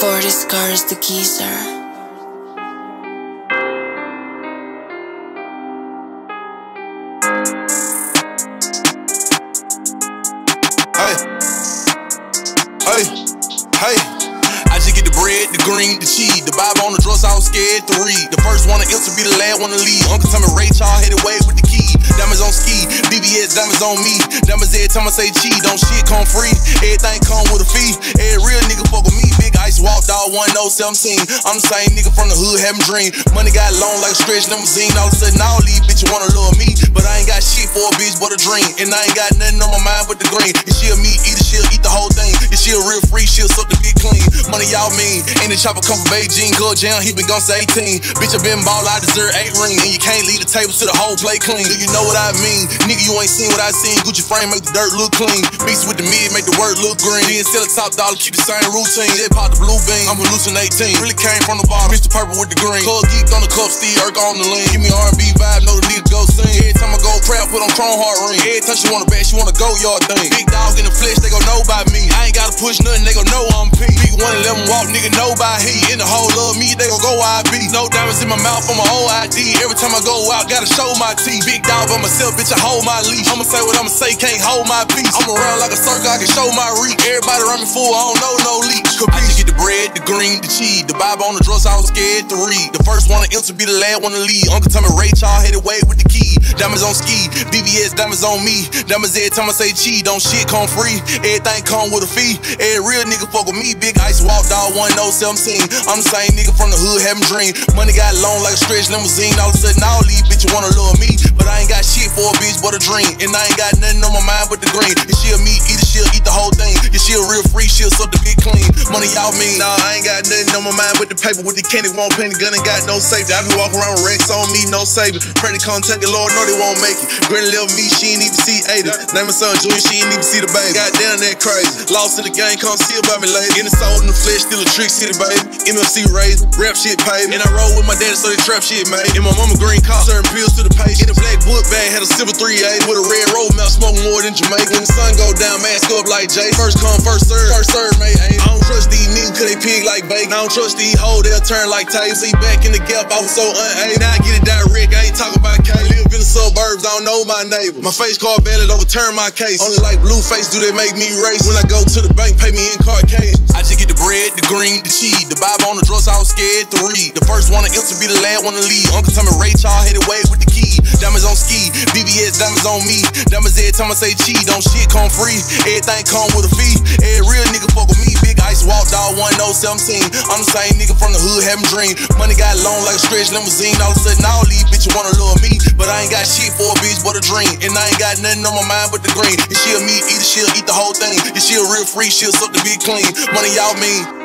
40Scarz the geezer. Hey, hey, hey. I just get the bread, the green, the cheese. The Bible on the dress, I was scared to read. The first one to answer be the last one to leave. Uncle me Ray Charles hit away with the key. Diamonds on ski, VVS diamonds on me. Diamonds every time I say cheese, don't shit come free. Everything come with a fee. Every walked off. 1017. I'm the same nigga from the hood having dream. Money got long like a stretch number zine. All of a sudden, all these bitches wanna love me. But I ain't got shit for a bitch but a dream. And I ain't got nothing on my mind but the green. If she a meat eater, she'll eat the whole thing. If she a real free, she'll suck the dick clean. Money y'all mean. And the chopper come from Beijing. Club Jam, he been gone since 18. Bitch, I been ball, I deserve 8 ring. And you can't leave the table to the whole plate clean. Do you know what I mean? Nigga, you ain't seen what I seen. Gucci frame make the dirt look clean. Mix with the mid, make the word look green. Then sell a top dollar, keep the same routine. They pop the blue beam. I'm 18. Really came from the bottom, Mr. Purple with the green. Club geek on the cup, Steve Irk on the lean. Give me R&B vibe, know the nigga go sing. Every time I go crap, put on Chrome Heart ring. Every time she wanna bet, she wanna go yard thing. Big dog in the flesh, they gon' know by me. I ain't gotta push nothing, they gon' know I'm P. Big one and let 'em walk, nigga know by he. In the whole love me, they gon' go IB. No diamonds in my mouth, I'm a whole ID. Every time I go out, gotta show my teeth. Big dog by myself, bitch, I hold my leash. I'ma say what I'ma say, can't hold my peace. I'm around like a circle, I can show my reach. Everybody around me fool, I don't know no leech. I the cheese. The Bible on the dress, I was scared to read. The first one to enter be the last one to leave. Uncle me Ray Charles hit away with the key. Diamonds on ski, VVS diamonds on me. Diamonds every time I say cheese, don't shit come free. Everything come with a fee. Every real nigga fuck with me. Big ice walked out 1017. I'm the same nigga from the hood, having dream. Money got long like a stretch limousine. All of a sudden, all these bitches wanna love me. But I ain't got shit for a bitch but a dream. And I ain't got nothing on my mind but the green. And she a meat eater, she'll eat the whole thing. She a real freak, she'll suck the big clean. Money y'all mean. Nah, I ain't got nothing on my mind but the paper with the candy. Won't the gun and got no safety. I be walking around with Rex on me, no saving. Pray to contact the Lord, know they won't make it. Granny little me, she ain't even see 80. Name my son Junior, she ain't even see the baby. Goddamn, that crazy. Lost in the game, come see about me later. In the soul, in the flesh, still a trick city, baby. MFC raised, rap shit paid. And I roll with my daddy, so they trap shit made. And my mama green car, serving pills to the patient. In a black book bag, had a silver 3A with a red road mouth, smoking more than Jamaica. When the sun go down, mask up like Jay. First come, first serve, first serve, mate. I don't trust these niggas, cause they pig like bacon. I don't trust these hoes, they'll turn like tape. See back in the gap, I was so unable. Now I get it direct, I ain't talking about K. Live in the suburbs, I don't know my neighbor. My face card valid, overturn my case. Only like blue face, do they make me race? When I go to the bank, pay me in card cash. I just get the bread, the green, the cheese. The Bible on the dress, I was scared to read. The first one to enter be the last one to leave. Uncle me Ray Charles hit away with the key. Diamonds on ski, VVS diamonds on me. Diamonds every time I say cheese, don't shit come free. Everything come with a fee. Every real nigga fuck with me. Big ice walked out 1017. I'm the same nigga from the hood, having dream. Money got long like a stretch limousine. All of a sudden, all these bitches wanna love me. But I ain't got shit for a bitch but a dream. And I ain't got nothing on my mind but the green. If she a meat eater, she'll eat the whole thing. If she a real free, she'll suck the big clean. Money y'all mean.